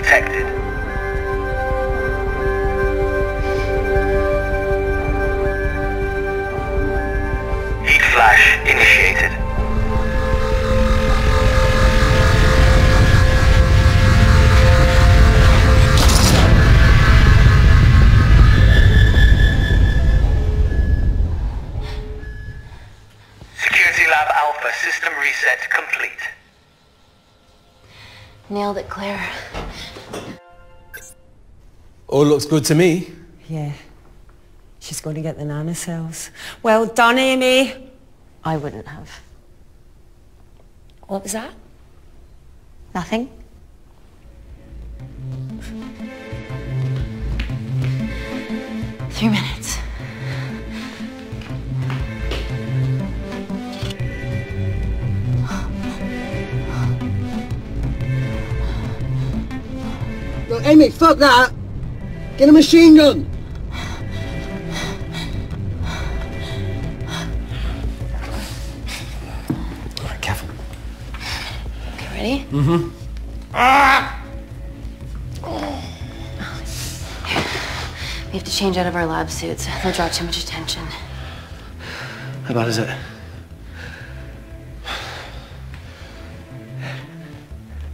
detected. Heat flash initiated. Nailed it, Claire. All looks good to me. Yeah. She's going to get the nanocells. Well done, Amy. I wouldn't have. What was that? Nothing? Three minutes. Amy, fuck that! Get a machine gun! All right, careful. Okay, ready? Mm-hmm. We have to change out of our lab suits. They'll draw too much attention. How bad is it?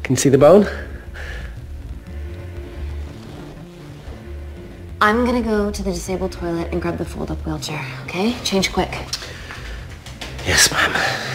Can you see the bone? I'm gonna go to the disabled toilet and grab the fold-up wheelchair, okay? Change quick. Yes, ma'am.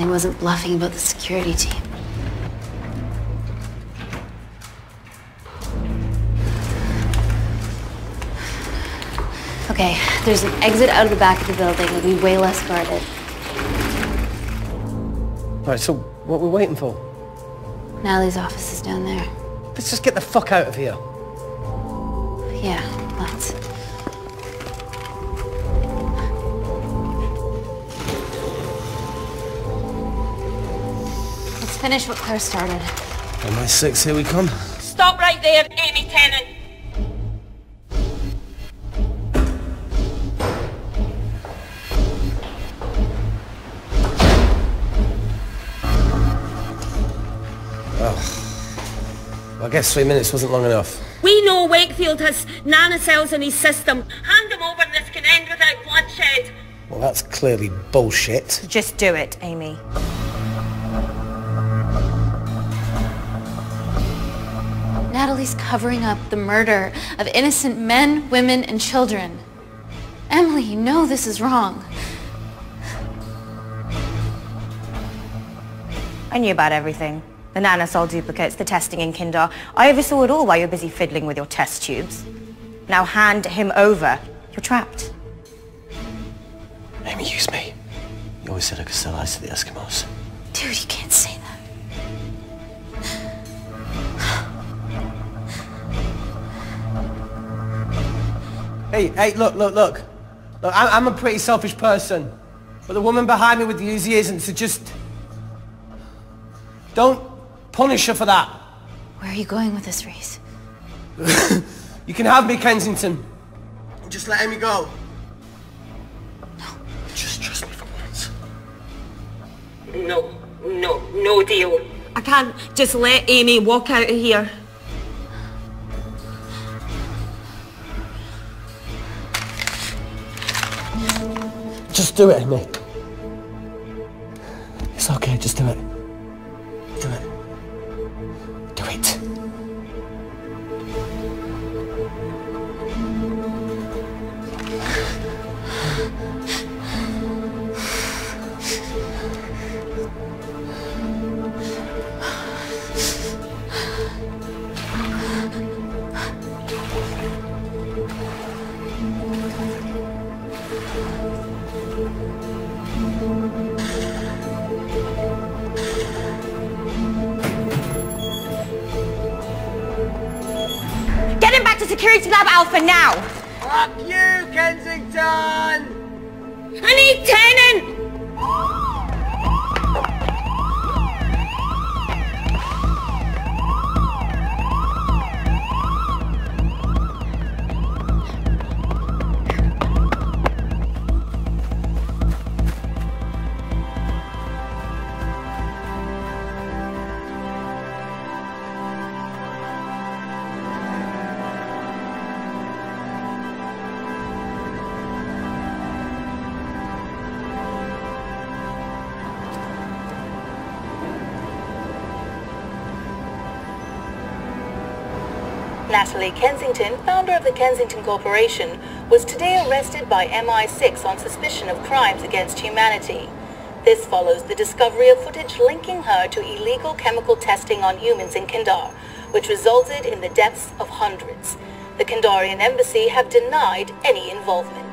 Emily wasn't bluffing about the security team. Okay, there's an exit out of the back of the building. It'll be way less guarded. All right, so what we're waiting for? Natalie's office is down there. Let's just get the fuck out of here. Yeah, let's. Finish what Claire started. On my six, here we come. Stop right there, Amy Tennant. Well, oh. I guess three minutes wasn't long enough. We know Wakefield has nanocells in his system. Hand him over and this can end without bloodshed. Well, that's clearly bullshit. Just do it, Amy. Natalie's covering up the murder of innocent men, women, and children. Emily, you know this is wrong. I knew about everything. The nanocell duplicates, the testing in Kindar. I oversaw it all while you're busy fiddling with your test tubes. Now hand him over. You're trapped. Amy, use me. You always said I could sell ice to the Eskimos. Dude, you can't say that. Hey, hey, look, look, look. Look, I'm, I'm a pretty selfish person. But the woman behind me with the Uzi isn't, so just... Don't punish her for that. Where are you going with this, Reese? You can have me, Kensington. Just let Amy go. No. Just trust me for once. No, no, no deal. I can't just let Amy walk out of here. Just do it, Amy. It's okay, just do it. Security lab Alpha now! Fuck you, Kensington! I need Tennant! Natalie Kensington, founder of the Kensington Corporation, was today arrested by MI6 on suspicion of crimes against humanity. This follows the discovery of footage linking her to illegal chemical testing on humans in Kandar, which resulted in the deaths of hundreds. The Kandarian embassy have denied any involvement.